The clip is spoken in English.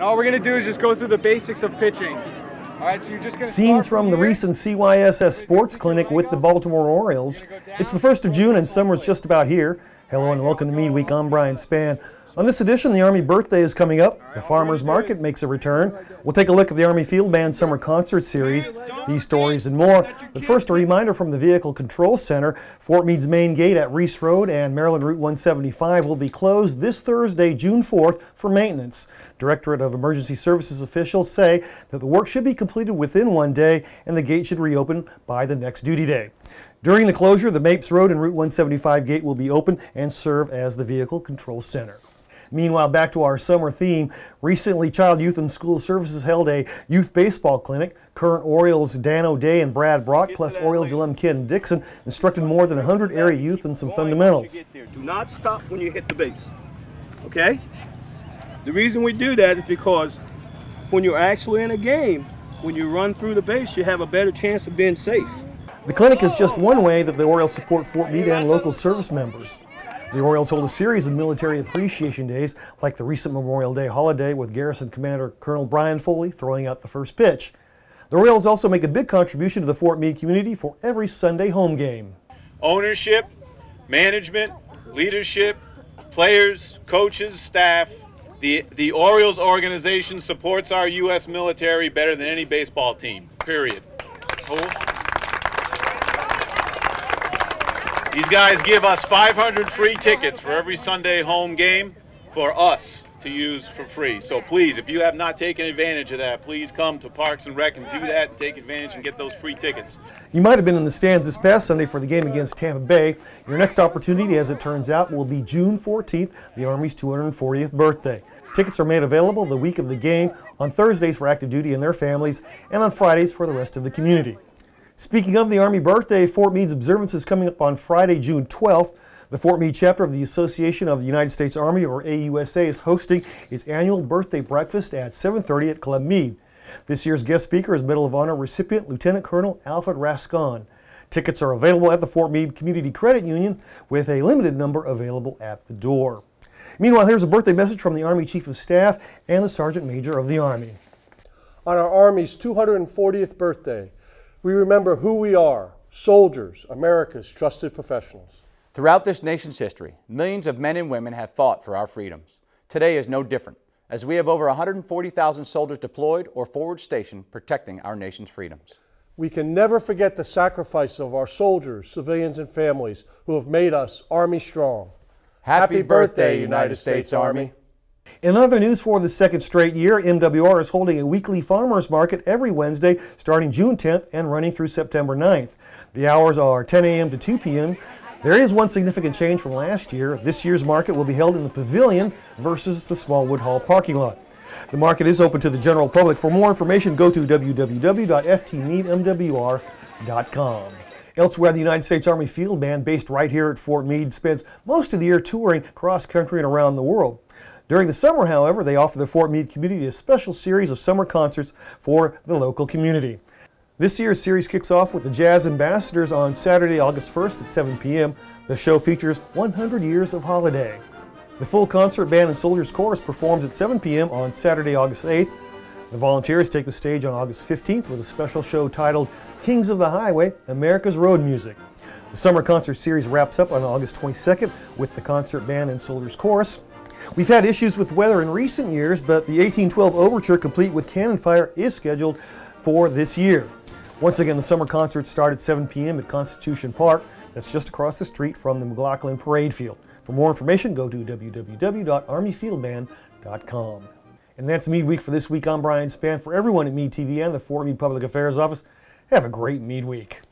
And all we're going to do is just go through the basics of pitching. All right, so you're just going to Scenes from the recent CYSS Sports Clinic with the Baltimore Orioles. It's the 1st of June and summer's just about here. Hello and welcome to Meade Week. I'm Brian Spann. On this edition, the Army birthday is coming up. The Farmers Market makes a return. We'll take a look at the Army Field Band Summer Concert Series, these stories and more. But first, a reminder from the Vehicle Control Center. Fort Meade's main gate at Reece Road and Maryland Route 175 will be closed this Thursday, June 4th, for maintenance. Directorate of Emergency Services officials say that the work should be completed within one day and the gate should reopen by the next duty day. During the closure, the Mapes Road and Route 175 gate will be open and serve as the Vehicle Control Center. Meanwhile, back to our summer theme. Recently, Child, Youth, and School Services held a youth baseball clinic. Current Orioles Dan O'Day and Brad Brach, plus Orioles alum Ken Dixon, instructed more than 100 area youth in some fundamentals. Do not stop when you hit the base. Okay? The reason we do that is because when you're actually in a game, when you run through the base, you have a better chance of being safe. The clinic is just one way that the Orioles support Fort Meade and local service members. The Orioles hold a series of military appreciation days, like the recent Memorial Day holiday with Garrison Commander Colonel Brian Foley throwing out the first pitch. The Orioles also make a big contribution to the Fort Meade community for every Sunday home game. Ownership, management, leadership, players, coaches, staff. The, the Orioles organization supports our U.S. military better than any baseball team, period. Cool? These guys give us 500 free tickets for every Sunday home game for us to use for free. So please, if you have not taken advantage of that, please come to Parks and Rec and do that and take advantage and get those free tickets. You might have been in the stands this past Sunday for the game against Tampa Bay. Your next opportunity, as it turns out, will be June 14th, the Army's 240th birthday. Tickets are made available the week of the game, on Thursdays for active duty and their families, and on Fridays for the rest of the community. Speaking of the Army birthday, Fort Meade's observance is coming up on Friday, June 12th. The Fort Meade chapter of the Association of the United States Army, or AUSA, is hosting its annual birthday breakfast at 7.30 at Club Meade. This year's guest speaker is Medal of Honor recipient Lieutenant Colonel Alfred Rascon. Tickets are available at the Fort Meade Community Credit Union with a limited number available at the door. Meanwhile, here's a birthday message from the Army Chief of Staff and the Sergeant Major of the Army. On our Army's 240th birthday, we remember who we are soldiers, America's trusted professionals. Throughout this nation's history, millions of men and women have fought for our freedoms. Today is no different, as we have over 140,000 soldiers deployed or forward stationed protecting our nation's freedoms. We can never forget the sacrifice of our soldiers, civilians, and families who have made us Army strong. Happy, Happy birthday, United States Army. In other news for the second straight year, MWR is holding a weekly farmers market every Wednesday starting June 10th and running through September 9th. The hours are 10 a.m. to 2 p.m. There is one significant change from last year. This year's market will be held in the pavilion versus the Smallwood Hall parking lot. The market is open to the general public. For more information, go to www.ftmeadmwr.com. Elsewhere, the United States Army Field Band, based right here at Fort Meade, spends most of the year touring cross country and around the world. During the summer, however, they offer the Fort Meade community a special series of summer concerts for the local community. This year's series kicks off with the Jazz Ambassadors on Saturday, August 1st at 7 p.m. The show features 100 Years of Holiday. The full concert band and Soldiers Chorus performs at 7 p.m. on Saturday, August 8th. The volunteers take the stage on August 15th with a special show titled Kings of the Highway America's Road Music. The summer concert series wraps up on August 22nd with the concert band and Soldiers Chorus. We've had issues with weather in recent years, but the 1812 Overture, complete with cannon fire, is scheduled for this year. Once again, the summer concerts start at 7 p.m. at Constitution Park. That's just across the street from the McLaughlin Parade Field. For more information, go to www.armyfieldband.com. And that's Meade Week for this week. I'm Brian Spann. For everyone at Meade TV and the Fort Meade Public Affairs Office, have a great Meade Week.